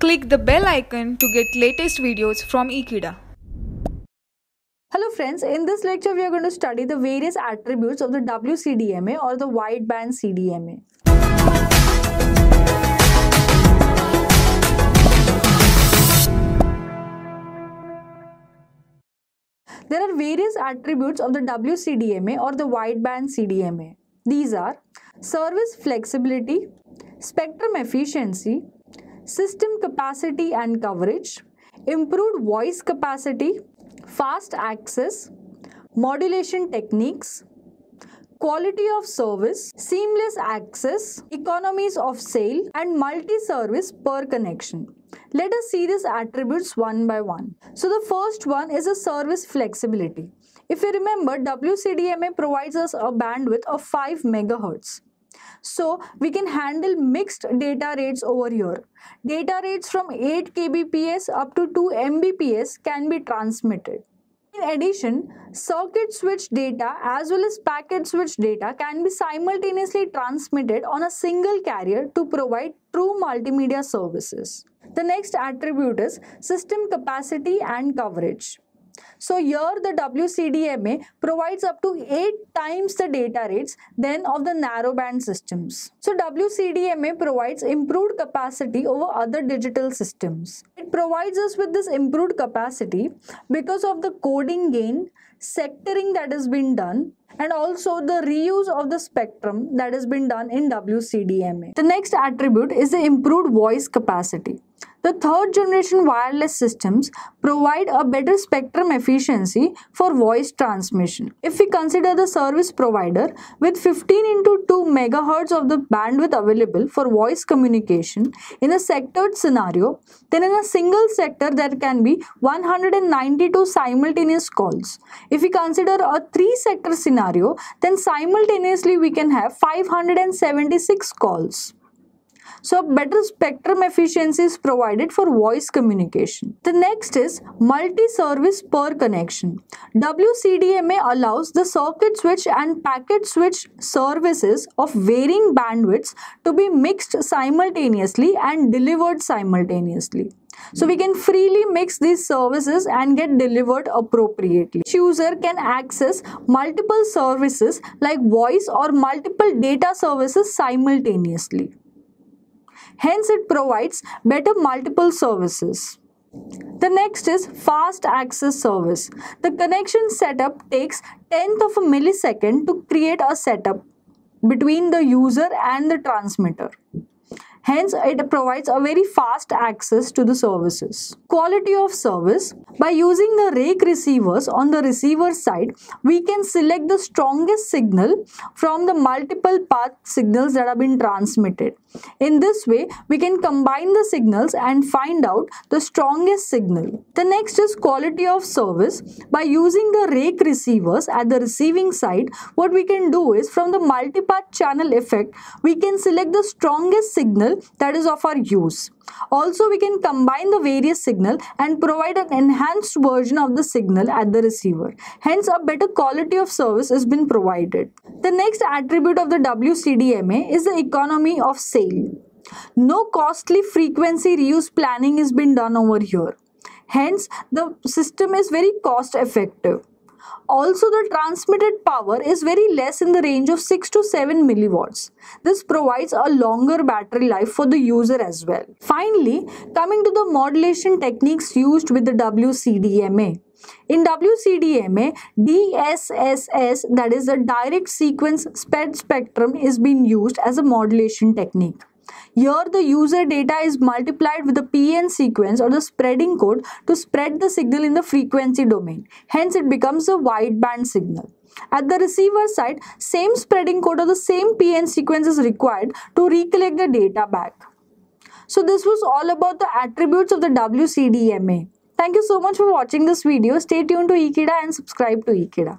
Click the bell icon to get latest videos from Ekeeda. Hello friends, in this lecture we are going to study the various attributes of the WCDMA or the wideband CDMA. There are various attributes of the WCDMA or the wideband CDMA. These are service flexibility, spectrum efficiency, system capacity and coverage, improved voice capacity, fast access, modulation techniques, quality of service, seamless access, economies of sale, and multi-service per connection. Let us see these attributes one by one. So the first one is a service flexibility. If you remember, WCDMA provides us a bandwidth of 5 megahertz. So we can handle mixed data rates over here. Data rates from 8 kbps up to 2 mbps can be transmitted. In addition, circuit switch data as well as packet switch data can be simultaneously transmitted on a single carrier to provide true multimedia services. The next attribute is system capacity and coverage. So here the WCDMA provides up to 8 times the data rates than of the narrowband systems. So WCDMA provides improved capacity over other digital systems. It provides us with this improved capacity because of the coding gain, sectoring that has been done and also the reuse of the spectrum that has been done in WCDMA. The next attribute is the improved voice capacity. The third generation wireless systems provide a better spectrum efficiency for voice transmission. If we consider the service provider with 15 into 2 megahertz of the bandwidth available for voice communication in a sectored scenario, then in a single sector there can be 192 simultaneous calls. If we consider a three sector scenario, then simultaneously we can have 576 calls. So better spectrum efficiency is provided for voice communication. The next is multi-service per connection. WCDMA allows the circuit switch and packet switch services of varying bandwidths to be mixed simultaneously and delivered simultaneously. So we can freely mix these services and get delivered appropriately. User can access multiple services like voice or multiple data services simultaneously. Hence, it provides better multiple services. The next is fast access service. The connection setup takes tenth of a millisecond to create a setup between the user and the transmitter. Hence, it provides a very fast access to the services. Quality of service. By using the rake receivers on the receiver side, we can select the strongest signal from the multiple path signals that have been transmitted. In this way, we can combine the signals and find out the strongest signal. The next is quality of service. By using the rake receivers at the receiving side, what we can do is from the multipath channel effect, we can select the strongest signal that is of our use. Also, we can combine the various signal and provide an enhanced version of the signal at the receiver. Hence, a better quality of service has been provided. The next attribute of the WCDMA is the economy of sale. No costly frequency reuse planning has been done over here. Hence, the system is very cost effective. Also, the transmitted power is very less in the range of 6 to 7 milliwatts. This provides a longer battery life for the user as well. Finally, coming to the modulation techniques used with the WCDMA. In WCDMA, DSSS that is the direct sequence spread spectrum is being used as a modulation technique. Here the user data is multiplied with the PN sequence or the spreading code to spread the signal in the frequency domain. Hence it becomes a wideband signal. At the receiver side, same spreading code or the same PN sequence is required to recollect the data back. So this was all about the attributes of the WCDMA. Thank you so much for watching this video. Stay tuned to Ekeeda and subscribe to Ekeeda.